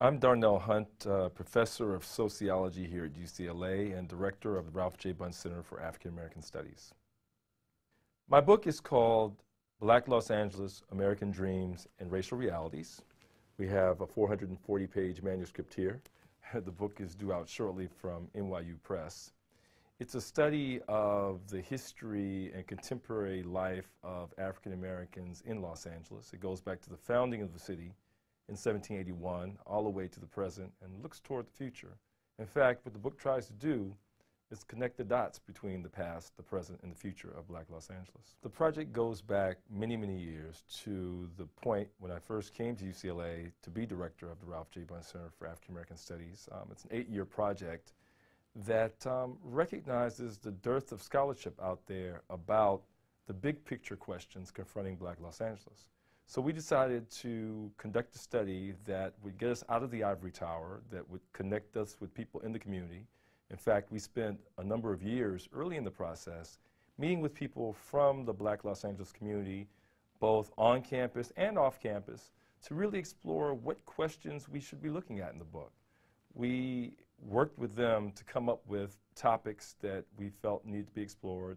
I'm Darnell Hunt, uh, professor of sociology here at UCLA and director of the Ralph J. Bunche Center for African American Studies. My book is called Black Los Angeles American Dreams and Racial Realities. We have a 440 page manuscript here. the book is due out shortly from NYU Press. It's a study of the history and contemporary life of African Americans in Los Angeles. It goes back to the founding of the city in 1781 all the way to the present and looks toward the future. In fact, what the book tries to do is connect the dots between the past, the present, and the future of Black Los Angeles. The project goes back many, many years to the point when I first came to UCLA to be director of the Ralph J. Bunche Center for African American Studies. Um, it's an eight-year project that um, recognizes the dearth of scholarship out there about the big picture questions confronting black Los Angeles. So we decided to conduct a study that would get us out of the ivory tower, that would connect us with people in the community. In fact, we spent a number of years early in the process meeting with people from the black Los Angeles community, both on campus and off campus, to really explore what questions we should be looking at in the book. We worked with them to come up with topics that we felt needed to be explored.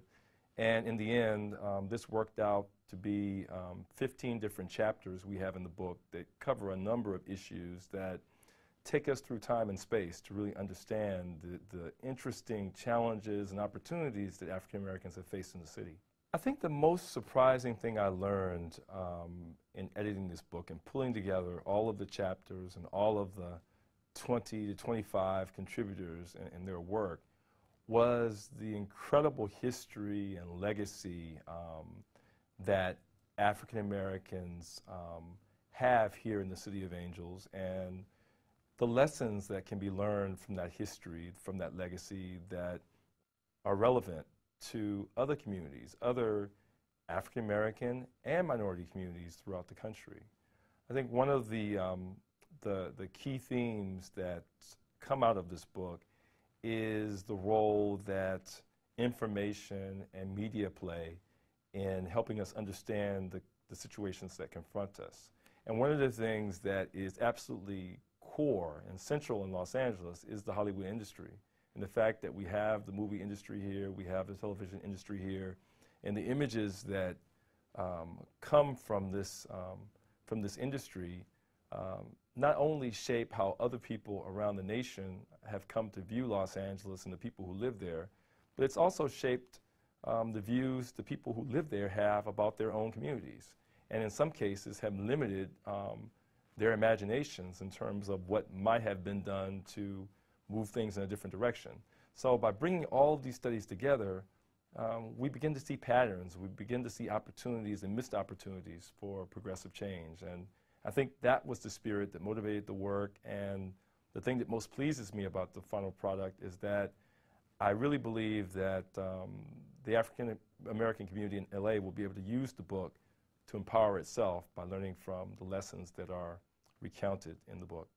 And in the end, um, this worked out to be um, 15 different chapters we have in the book that cover a number of issues that take us through time and space to really understand the, the interesting challenges and opportunities that African Americans have faced in the city. I think the most surprising thing I learned um, in editing this book and pulling together all of the chapters and all of the 20 to 25 contributors and, in their work was the incredible history and legacy um, that African Americans um, have here in the City of Angels and the lessons that can be learned from that history, from that legacy that are relevant to other communities, other African American and minority communities throughout the country. I think one of the um, the, the key themes that come out of this book is the role that information and media play in helping us understand the, the situations that confront us. And one of the things that is absolutely core and central in Los Angeles is the Hollywood industry. And the fact that we have the movie industry here, we have the television industry here, and the images that um, come from this, um, from this industry um, not only shape how other people around the nation have come to view Los Angeles and the people who live there, but it's also shaped um, the views the people who live there have about their own communities. And in some cases have limited um, their imaginations in terms of what might have been done to move things in a different direction. So by bringing all these studies together, um, we begin to see patterns, we begin to see opportunities and missed opportunities for progressive change. And I think that was the spirit that motivated the work. And the thing that most pleases me about the final product is that I really believe that um, the African American community in LA will be able to use the book to empower itself by learning from the lessons that are recounted in the book.